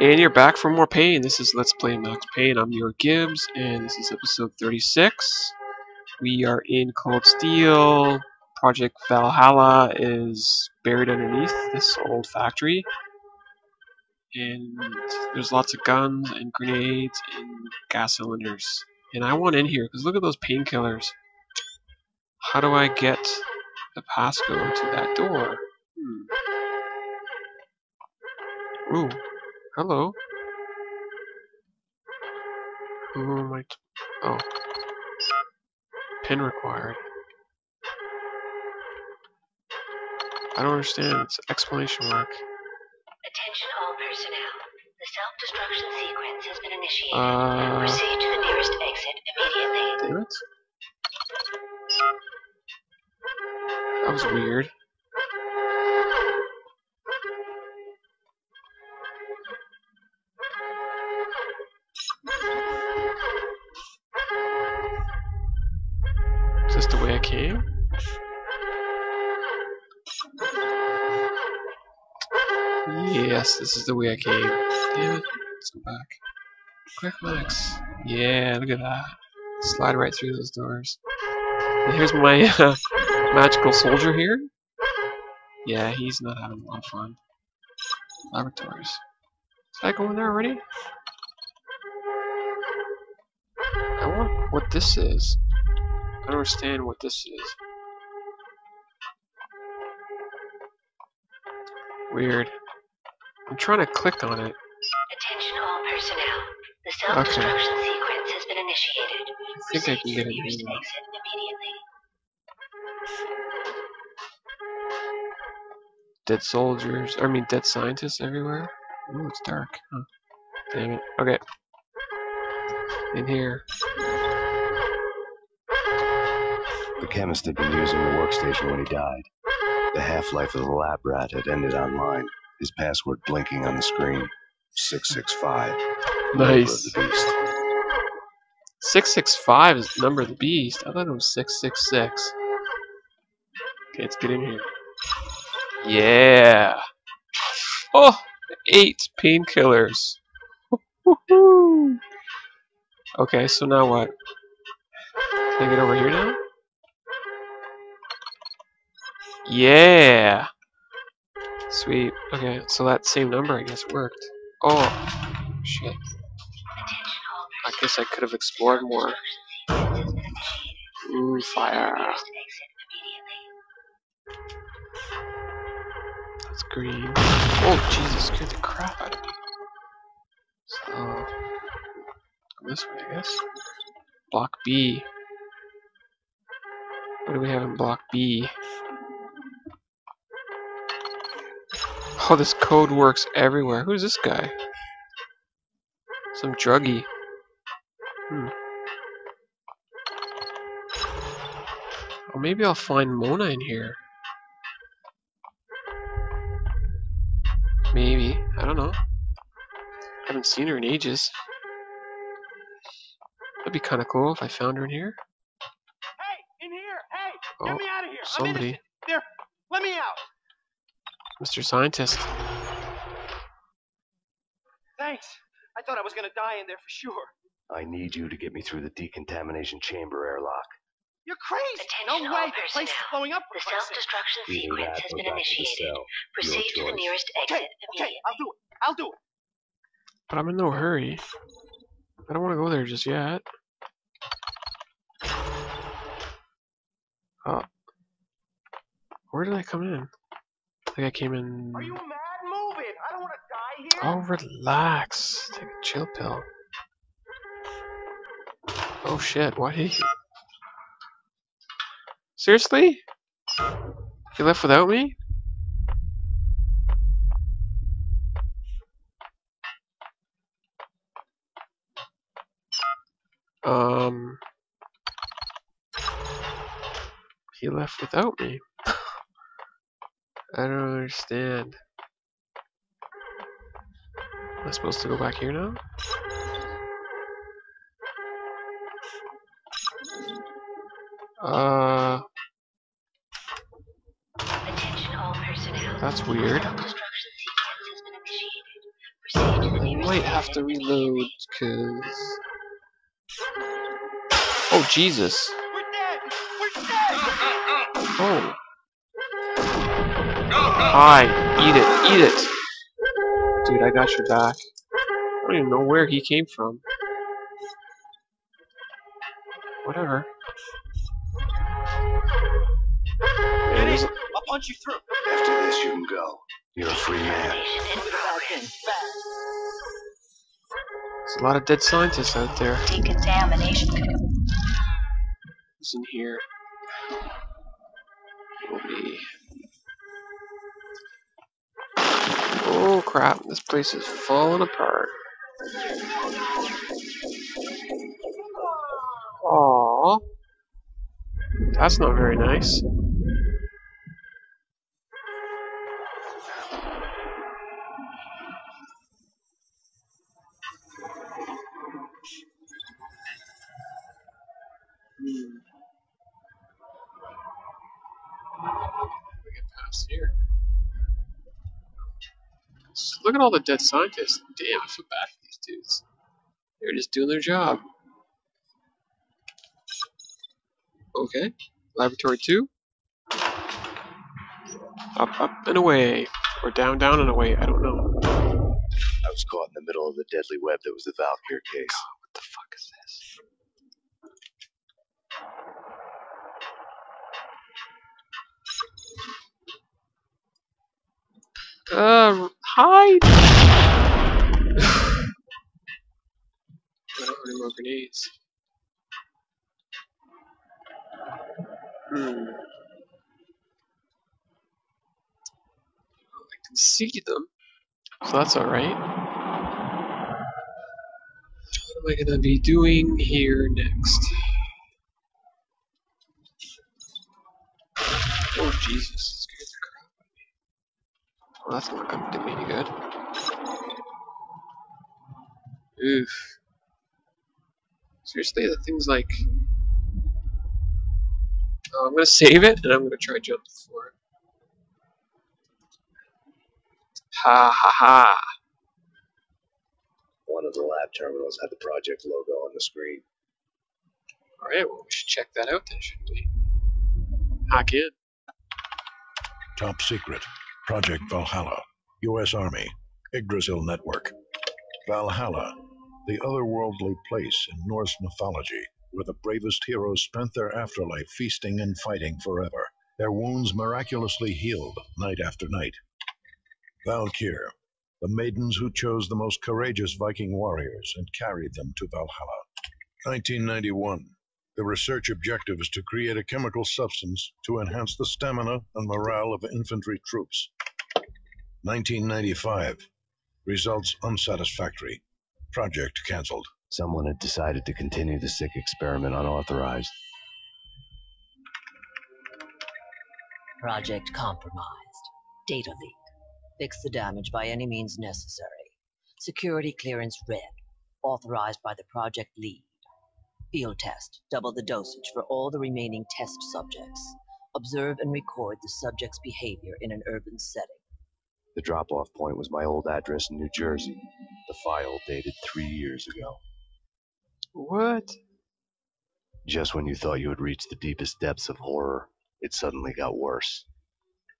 And you're back for more Pain. This is Let's Play Max Payne. I'm YourGibs, and this is episode 36. We are in Cold Steel. Project Valhalla is buried underneath this old factory. And there's lots of guns and grenades and gas cylinders. And I want in here, because look at those painkillers. How do I get the passcode to that door? Hmm. Ooh. Hello. Who am I? oh. Pin required. I don't understand. It's explanation mark. Attention all personnel. The self-destruction sequence has been initiated. Uh, Proceed to the nearest exit immediately. damn it. That was weird. Is this the way I came? Yes, this is the way I came. Damn it. Let's go back. Quick Max. Yeah, look at that. Slide right through those doors. And here's my uh, magical soldier here. Yeah, he's not having a lot of fun. Laboratories. Did I go in there already? I want what this is. I don't understand what this is. Weird. I'm trying to click on it. Attention all personnel. The self-destruction sequence has been initiated. I think I can get it immediately. Dead soldiers. I mean, dead scientists everywhere. Ooh, it's dark. Huh. Damn it. Okay. In here. Chemist had been using the workstation when he died. The half-life of the lab rat had ended online, his password blinking on the screen. 665. number of Nice. the beast. 665 is the number of the beast. I thought it was 666. Okay, let's get in here. Yeah. Oh, eight painkillers. Okay, so now what? Can I get over here now? Yeah. Sweet. Okay, so that same number I guess worked. Oh, shit. I guess I could have explored more. Ooh, fire. That's green. Oh, Jesus, scared the crap out of. So, this way, I guess. Block B. What do we have in block B? Oh, this code works everywhere. Who's this guy? Some druggie. Hmm. Oh, maybe I'll find Mona in here. Maybe. I don't know. I Haven't seen her in ages. That'd be kind of cool if I found her in here. Hey, in here! Hey, Oh, get me out of here! I'm somebody. innocent. There, let me out! Mr. Scientist. Thanks. I thought I was gonna die in there for sure. I need you to get me through the decontamination chamber airlock. You're crazy! Attention no way! The place is personnel. blowing up The self-destruction sequence has been back to the initiated. cell. Proceed to the nearest exit okay, immediately. I'll do it. I'll do it. But I'm in no hurry. I don't want to go there just yet. Oh. Where did I come in? I think I came in. Are you mad? Move it! I don't want to die here. Oh, relax. Take a chill pill. Oh shit, why did he? Seriously? He left without me? Um. He left without me. I don't understand. Am I supposed to go back here now? Uh, Attention all personnel. that's weird. Self-destruction sequence has been initiated. Proceed to the nearest might have to reload, because... Oh, Jesus. We're dead! We're dead! Oh. Hi, eat it, eat it! Dude, I got your back. I don't even know where he came from. Whatever. Get Man, in! there's- I'll punch you through. After this, you can go. You're a free man. Examination in progress. There's a lot of dead scientists out there. Decontamination. Who's in here? Nobody. Oh crap, this place is falling apart. Aww. That's not very nice. Look at all the dead scientists. Damn, I feel bad for these dudes. They're just doing their job. Okay. Laboratory 2. Up, up, and away. Or down, down, and away. I don't know. I was caught in the middle of the deadly web that was the Valkyr case. God, What the fuck is this? Uh, hide! I don't any more grenades. Hmm. I can see them, so that's alright. What am I gonna be doing here next? Oh Jesus, it scared the crap out of me. Well, that's not gonna do me any good. Oof. Seriously, that thing's like. Oh, I'm gonna save it and I'm gonna try jump for it. Ha ha ha. One of the lab terminals had the project logo on the screen. Alright, well, we should check that out then, shouldn't we? Hack in. Top secret. Project Valhalla. U.S. Army. Yggdrasil Network. Valhalla. The otherworldly place in Norse mythology where the bravest heroes spent their afterlife feasting and fighting forever, their wounds miraculously healed night after night. Valkyr. The maidens who chose the most courageous Viking warriors and carried them to Valhalla. 1991. The research objective is to create a chemical substance to enhance the stamina and morale of infantry troops. 1995. Results unsatisfactory. Project cancelled. Someone had decided to continue the sick experiment unauthorized. Project compromised. Data leak. Fix the damage by any means necessary. Security clearance red. Authorized by the project lead. Field test. Double the dosage for all the remaining test subjects. Observe and record the subject's behavior in an urban setting. The drop off point was my old address in New Jersey. The file dated three years ago. What? Just when you thought you had reached the deepest depths of horror, it suddenly got worse.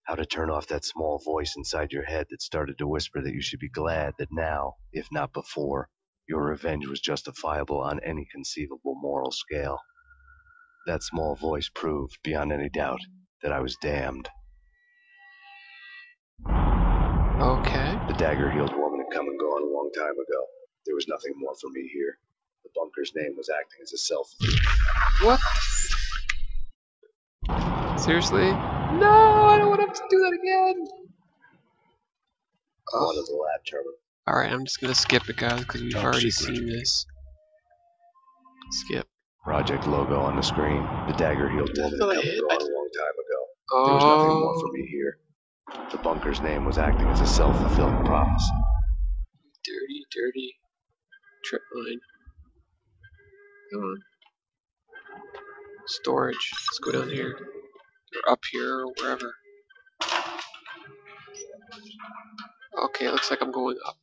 How to turn off that small voice inside your head that started to whisper that you should be glad that now, if not before, your revenge was justifiable on any conceivable moral scale. That small voice proved, beyond any doubt, that I was damned. Okay. The dagger heeled woman had come and gone a long time ago. There was nothing more for me here. The bunker's name was acting as a self. What? Seriously? No, I don't want to have to do that again. One of the lab terminals. Alright, I'm just gonna skip it, guys, because we've Top already secret. seen this. Skip. Project logo on the screen. The dagger heeled woman had come and gone a long time ago. Oh. There was nothing more oh. for me here. The bunker's name was acting as a self fulfilling prophecy. Dirty, dirty trip line. Come on. Storage. Let's go down here. Or up here, or wherever. Okay, looks like I'm going up.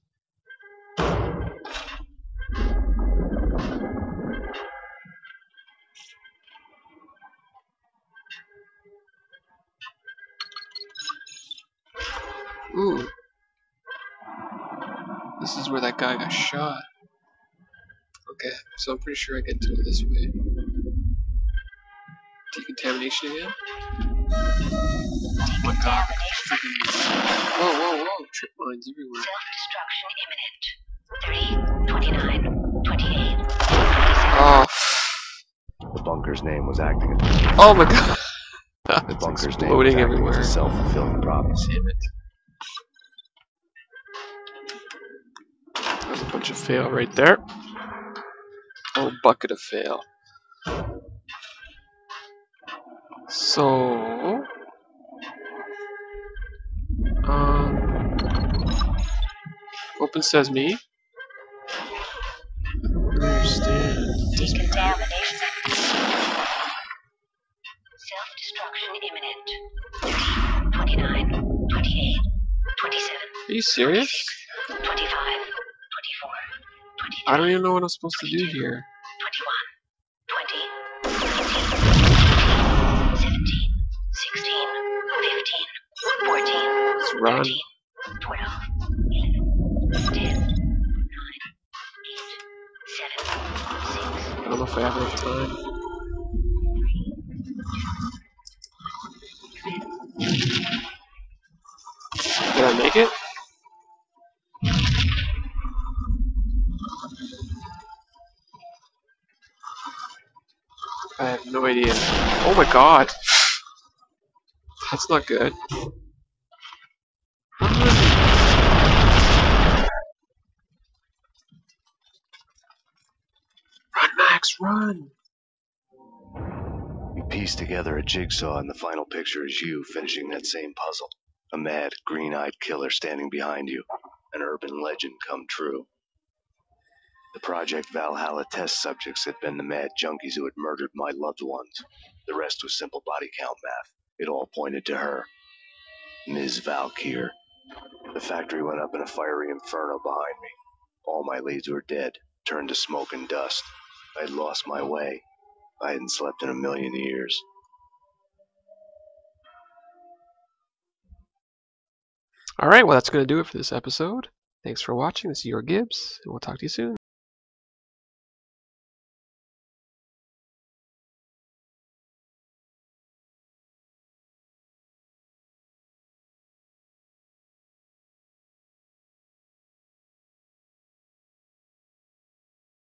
Ooh. This is where that guy got shot. Okay, so I'm pretty sure I get to it this way. Decontamination again? Oh my god. Freaking... Whoa, whoa, whoa. Trip mines everywhere. Self-destruction imminent. 30, 29, 28, 27. Oh. The bunker's name was acting as Oh my god. the bunker's name was exploding acting everywhere. as a self-fulfilling prophecy. Damn it. There's a bunch of fail right there. Oh, bucket of fail. So, um, open sesame. I don't understand. Decontamination. Self-destruction imminent. 30, 29, 28, 27, Are you serious? 25, 24, 23, I don't even know what I'm supposed to do here. 21, 20, 17, 16, 15, 14, Let's run. 13, 12, 11, 10, 9, 8, 7, 6, I don't know if I have enough time. Did I make it? I have no idea. Oh my god! That's not good. Run, Max, run! You piece together a jigsaw, and the final picture is you finishing that same puzzle. A mad, green eyed killer standing behind you. An urban legend come true. The Project Valhalla test subjects had been the mad junkies who had murdered my loved ones. The rest was simple body count math. It all pointed to her. Ms. Valkyr. The factory went up in a fiery inferno behind me. All my leads were dead, turned to smoke and dust. I had lost my way. I hadn't slept in a million years. Alright, well, that's going to do it for this episode. Thanks for watching. This is YourGibs, and we'll talk to you soon.